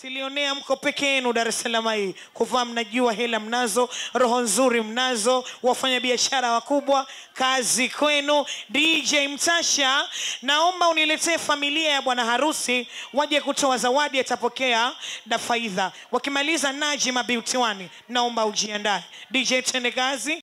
Tilionea mko peke yenu Dar es Salaam hii, kuvaa mnajua, hela mnazo, roho nzuri mnazo, wafanya biashara wakubwa, kazi kwenu. DJ Mtasha, naomba uniletee familia ya bwana harusi waje kutoa zawadi, atapokea da faidha. Wakimaliza Najima Beauty One, naomba ujiandae. DJ tende kazi.